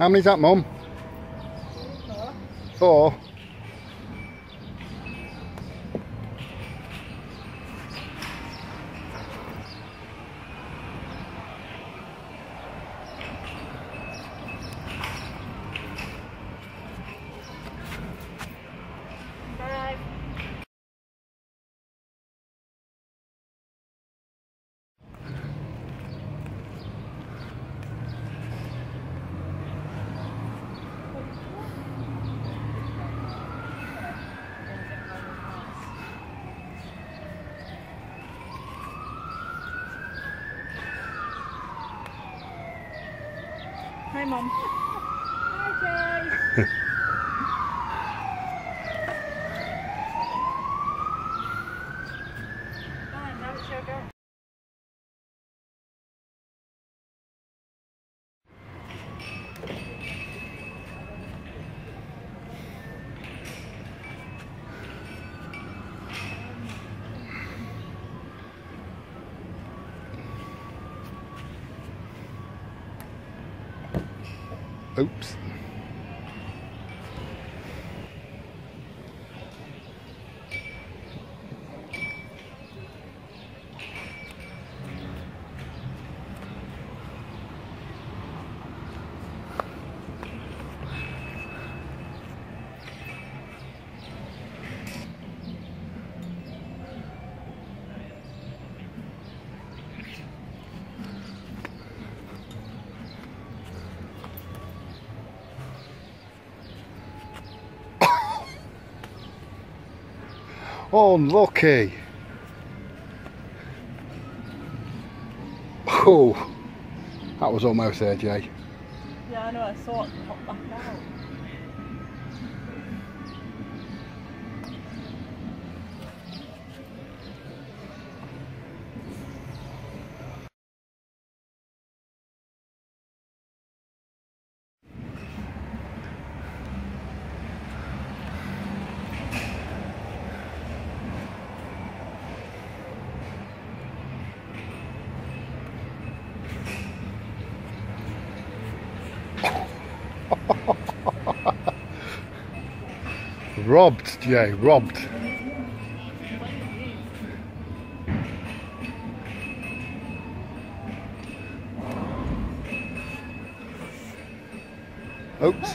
How many's that, Mum? Four. Bye. Hi, Mom. Hi, Jay. Oops. Oh, lucky. Oh, that was almost there, Jay. Yeah, I know, I saw it pop back out. Robbed, Jay, robbed. Oops.